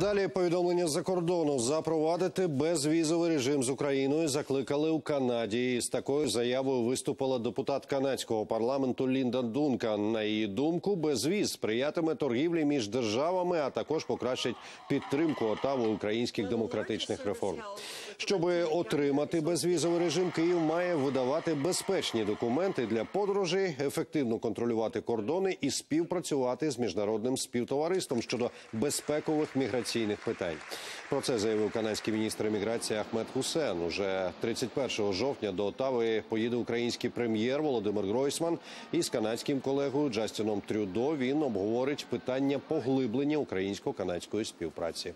Далі повідомлення за кордону запровадити безвізовий режим з Україною закликали у Канаді. З такою заявою виступила депутат канадського парламенту Лінда Дункан. На її думку, безвіз сприятиме торгівлі між державами, а також покращить підтримку Отави українських демократичних реформ. Щоби отримати безвізовий режим, Київ має видавати безпечні документи для подорожей, ефективно контролювати кордони і співпрацювати з міжнародним співтовариством щодо безпекових міграційних питань. Про це заявив канадський міністр еміграції Ахмед Хусен. Уже 31 жовтня до Отави поїде український прем'єр Володимир Гройсман із канадським колегою Джастіном Трюдо. Він обговорить питання поглиблення українсько-канадської співпраці.